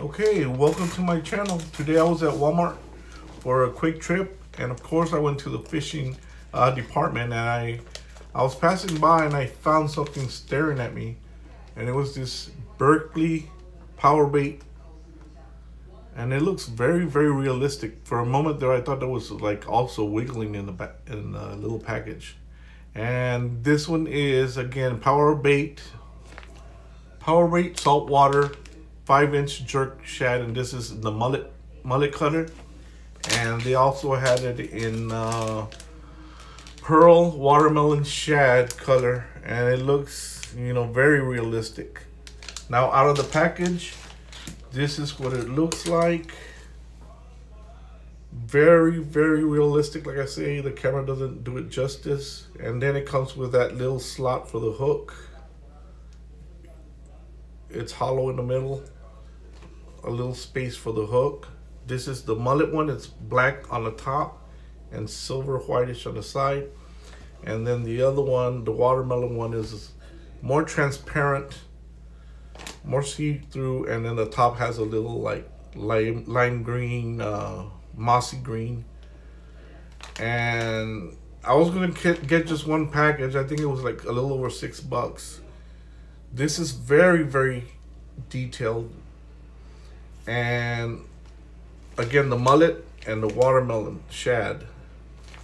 Okay, welcome to my channel. Today I was at Walmart for a quick trip, and of course I went to the fishing uh, department, and I I was passing by and I found something staring at me, and it was this Berkley power bait, and it looks very very realistic. For a moment there, I thought that was like also wiggling in the back in the little package, and this one is again power bait, power bait saltwater five inch jerk shad and this is the mullet mullet cutter. And they also had it in uh, pearl watermelon shad color and it looks you know very realistic. Now out of the package this is what it looks like. Very very realistic. Like i say the camera doesn't do it justice. And then it comes with that little slot for the hook. It's hollow in the middle a little space for the hook. This is the mullet one. It's black on the top and silver whitish on the side. And then the other one, the watermelon one is more transparent, more see-through. And then the top has a little like lime, lime green, uh, mossy green. And I was gonna get just one package. I think it was like a little over six bucks. This is very, very detailed and again the mullet and the watermelon shad.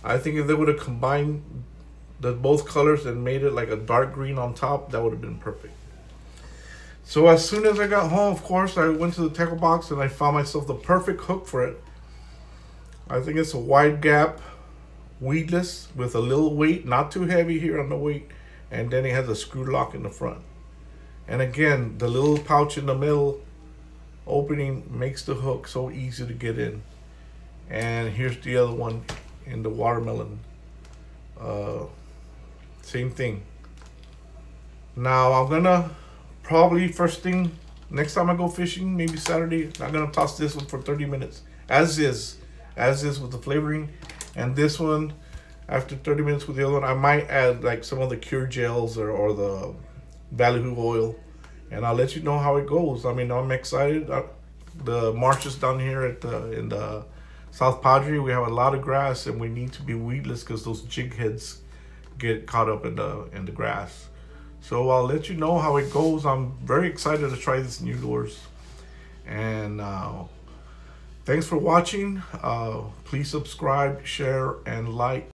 I think if they would have combined the both colors and made it like a dark green on top, that would have been perfect. So as soon as I got home, of course, I went to the tackle box and I found myself the perfect hook for it. I think it's a wide gap, weedless, with a little weight, not too heavy here on the weight, and then it has a screw lock in the front. And again, the little pouch in the middle opening makes the hook so easy to get in. And here's the other one in the watermelon. Uh, same thing. Now I'm gonna probably first thing next time I go fishing, maybe Saturday, I'm gonna toss this one for 30 minutes. As is, as is with the flavoring. And this one, after 30 minutes with the other one, I might add like some of the cure gels or, or the ballyhoo oil and I'll let you know how it goes. I mean, I'm excited. I, the marshes down here at the in the South Padre, we have a lot of grass, and we need to be weedless because those jig heads get caught up in the in the grass. So I'll let you know how it goes. I'm very excited to try this new lures, and uh, thanks for watching. Uh, please subscribe, share, and like.